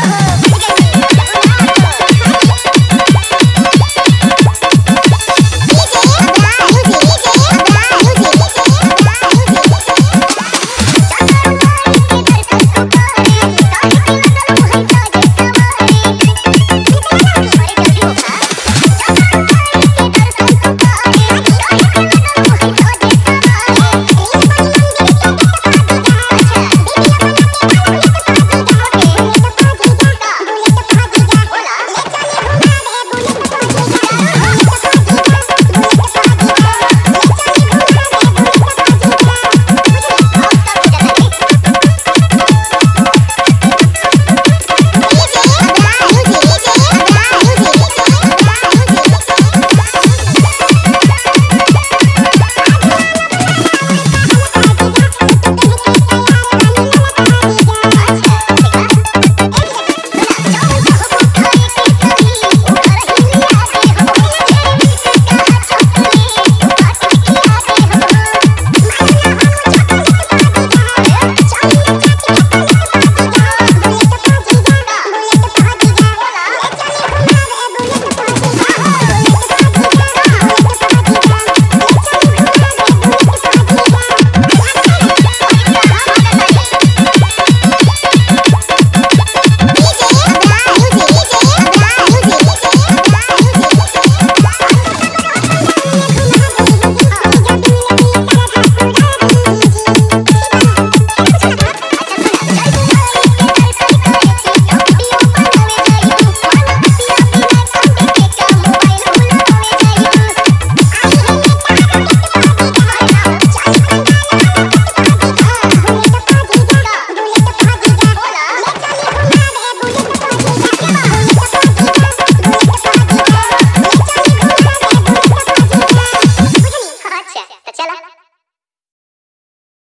oh.